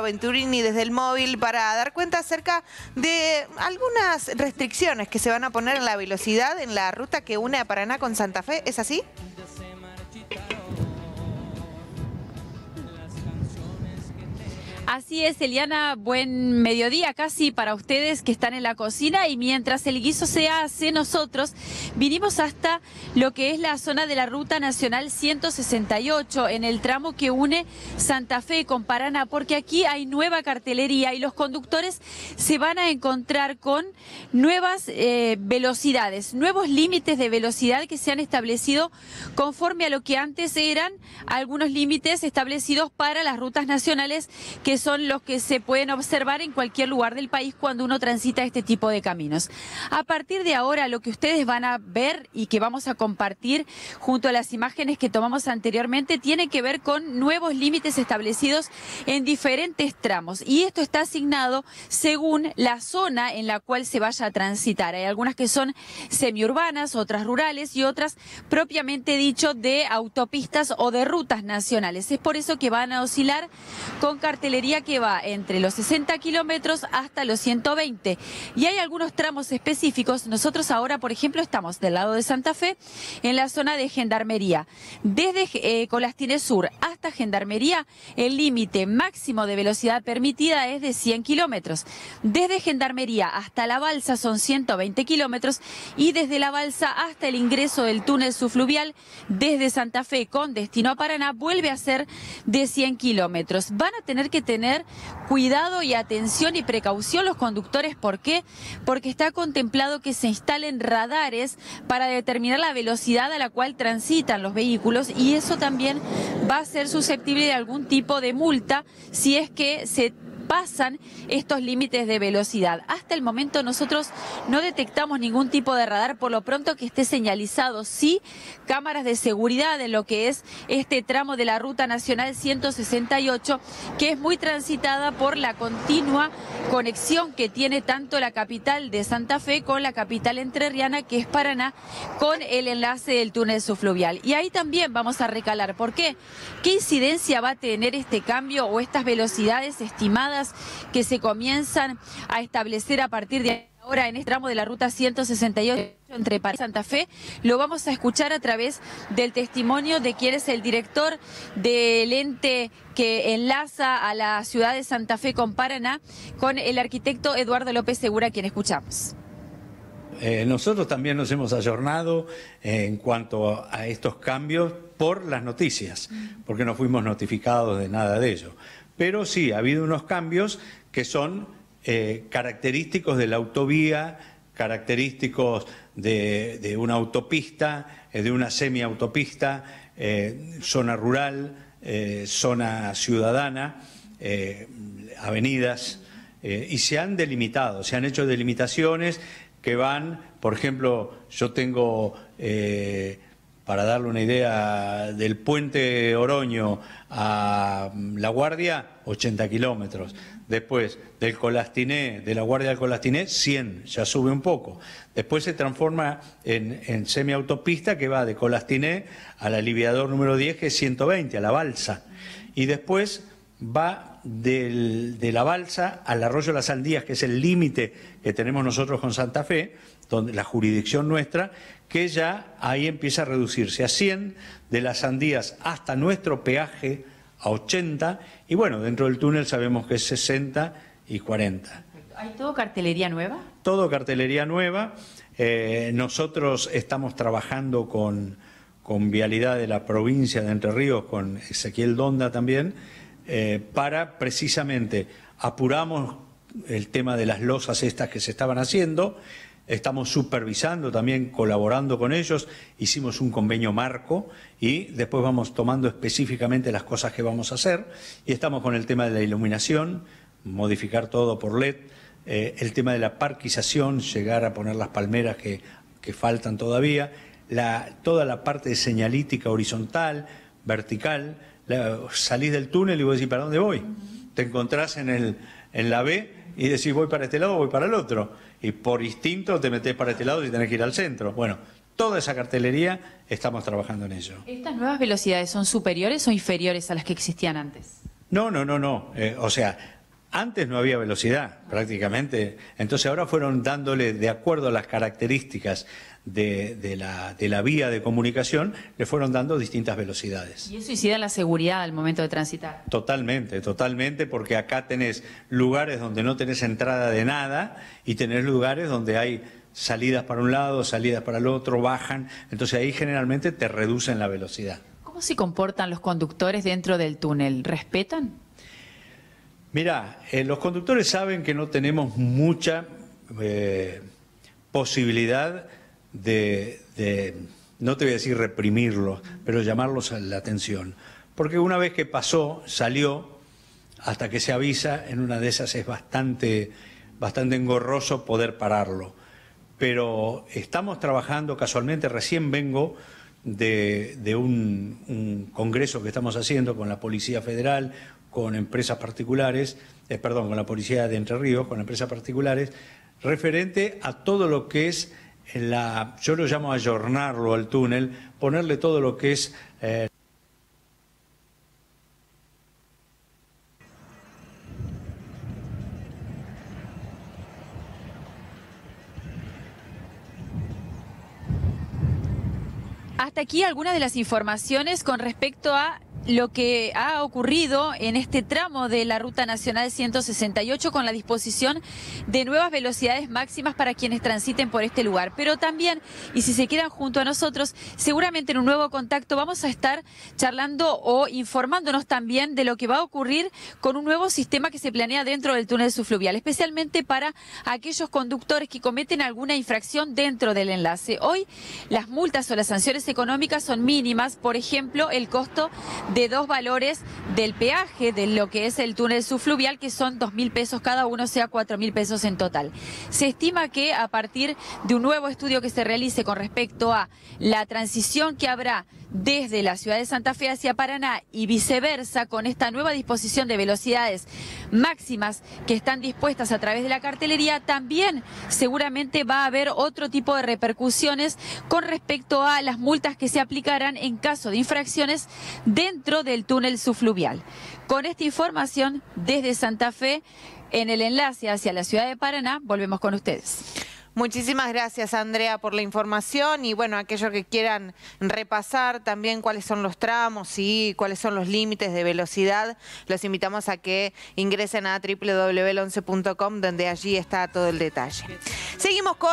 Venturini desde el móvil para dar cuenta acerca de algunas restricciones que se van a poner en la velocidad en la ruta que une a Paraná con Santa Fe. ¿Es así? Así es, Eliana, buen mediodía casi para ustedes que están en la cocina y mientras el guiso se hace, nosotros vinimos hasta lo que es la zona de la Ruta Nacional 168 en el tramo que une Santa Fe con Paraná, porque aquí hay nueva cartelería y los conductores se van a encontrar con nuevas eh, velocidades, nuevos límites de velocidad que se han establecido conforme a lo que antes eran algunos límites establecidos para las rutas nacionales que son los que se pueden observar en cualquier lugar del país cuando uno transita este tipo de caminos. A partir de ahora, lo que ustedes van a ver y que vamos a compartir junto a las imágenes que tomamos anteriormente tiene que ver con nuevos límites establecidos en diferentes tramos. Y esto está asignado según la zona en la cual se vaya a transitar. Hay algunas que son semiurbanas, otras rurales y otras propiamente dicho de autopistas o de rutas nacionales. Es por eso que van a oscilar con cartelería que va entre los 60 kilómetros hasta los 120. Y hay algunos tramos específicos. Nosotros ahora, por ejemplo, estamos del lado de Santa Fe, en la zona de Gendarmería. Desde eh, Colastines Sur hasta Gendarmería, el límite máximo de velocidad permitida es de 100 kilómetros. Desde Gendarmería hasta la balsa son 120 kilómetros y desde la balsa hasta el ingreso del túnel subfluvial desde Santa Fe con destino a Paraná vuelve a ser de 100 kilómetros. Van a tener que tener cuidado y atención y precaución los conductores. ¿Por qué? Porque está contemplado que se instalen radares para determinar la velocidad a la cual transitan los vehículos y eso también va a ser susceptible de algún tipo de multa si es que se pasan estos límites de velocidad. Hasta el momento nosotros no detectamos ningún tipo de radar, por lo pronto que esté señalizado, sí, cámaras de seguridad en lo que es este tramo de la Ruta Nacional 168, que es muy transitada por la continua conexión que tiene tanto la capital de Santa Fe con la capital entrerriana, que es Paraná, con el enlace del túnel subfluvial. Y ahí también vamos a recalar, ¿por qué? ¿Qué incidencia va a tener este cambio o estas velocidades estimadas que se comienzan a establecer a partir de ahora en este tramo de la ruta 168 entre París y Santa Fe. Lo vamos a escuchar a través del testimonio de quien es el director del ente que enlaza a la ciudad de Santa Fe con Paraná, con el arquitecto Eduardo López Segura, quien escuchamos. Eh, nosotros también nos hemos ayornado en cuanto a estos cambios por las noticias, porque no fuimos notificados de nada de ello. Pero sí, ha habido unos cambios que son eh, característicos de la autovía, característicos de, una autopista, eh, de una semiautopista, eh, zona rural, zona ciudadana, avenidas, y se han delimitado, se han hecho delimitaciones que van, por ejemplo, yo tengo para darle una idea, del puente Oroño a La Guardia, 80 kilómetros. Después, del Colastiné, de La Guardia al Colastiné, 100, ya sube un poco. Después se transforma en, en semiautopista que va de Colastiné al aliviador número 10, que es 120, a la balsa. Y después va de la balsa al arroyo de las Sandías, que es el límite que tenemos nosotros con Santa Fe, donde la jurisdicción nuestra, que ya ahí empieza a reducirse a 100, de las Sandías hasta nuestro peaje a 80, y bueno, dentro del túnel sabemos que es 60 y 40. ¿Hay todo cartelería nueva? Todo cartelería nueva. Eh, nosotros estamos trabajando con, con Vialidad de la provincia de Entre Ríos, con Ezequiel Donda también, eh, para precisamente apuramos el tema de las losas estas que se estaban haciendo, estamos supervisando también, colaborando con ellos, hicimos un convenio marco y después vamos tomando específicamente las cosas que vamos a hacer y estamos con el tema de la iluminación, modificar todo por LED, eh, el tema de la parquización, llegar a poner las palmeras que, que faltan todavía, la, toda la parte de señalítica horizontal, vertical, salís del túnel y vos decís, ¿para dónde voy? Te encontrás en, el, en la B y decís, voy para este lado, voy para el otro. Y por instinto te metés para este lado y tenés que ir al centro. Bueno, toda esa cartelería estamos trabajando en ello. ¿Estas nuevas velocidades son superiores o inferiores a las que existían antes? No, no, no, no. Eh, o sea, antes no había velocidad prácticamente, entonces ahora fueron dándole, de acuerdo a las características de, la, de, la, vía de comunicación, le fueron dando distintas velocidades. ¿Y eso incide en la seguridad al momento de transitar? Totalmente, totalmente, porque acá tenés lugares donde no tenés entrada de nada y tenés lugares donde hay salidas para un lado, salidas para el otro, bajan, entonces ahí generalmente te reducen la velocidad. ¿Cómo se comportan los conductores dentro del túnel? ¿Respetan? Mira, eh, los conductores saben que no tenemos mucha eh, posibilidad de, no te voy a decir reprimirlos, pero llamarlos a la atención. Porque una vez que pasó, salió, hasta que se avisa, en una de esas es bastante, bastante engorroso poder pararlo. Pero estamos trabajando, casualmente recién vengo de, un, congreso que estamos haciendo con la Policía Federal, con empresas particulares, eh, perdón, con la Policía de Entre Ríos, con empresas particulares, referente a todo lo que es la, yo lo llamo ayornarlo al túnel, ponerle todo lo que es... Eh, Hasta aquí algunas de las informaciones con respecto a lo que ha ocurrido en este tramo de la Ruta Nacional 168 con la disposición de nuevas velocidades máximas para quienes transiten por este lugar. Pero también, y si se quedan junto a nosotros, seguramente en un nuevo contacto vamos a estar charlando o informándonos también de lo que va a ocurrir con un nuevo sistema que se planea dentro del túnel subfluvial, especialmente para aquellos conductores que cometen alguna infracción dentro del enlace. Hoy las multas o las sanciones económicas son mínimas, por ejemplo, el costo de dos valores del peaje de lo que es el túnel subfluvial, que son dos mil pesos cada uno, sea cuatro mil pesos en total. Se estima que a partir de un nuevo estudio que se realice con respecto a la transición que habrá desde la ciudad de Santa Fe hacia Paraná y viceversa con esta nueva disposición de velocidades máximas que están dispuestas a través de la cartelería, también seguramente va a haber otro tipo de repercusiones con respecto a las multas que se aplicarán en caso de infracciones dentro del túnel subfluvial. Con esta información desde Santa Fe, en el enlace hacia la ciudad de Paraná, volvemos con ustedes. Muchísimas gracias, Andrea, por la información y bueno, aquellos que quieran repasar también cuáles son los tramos y cuáles son los límites de velocidad, los invitamos a que ingresen a www.11.com donde allí está todo el detalle. Seguimos con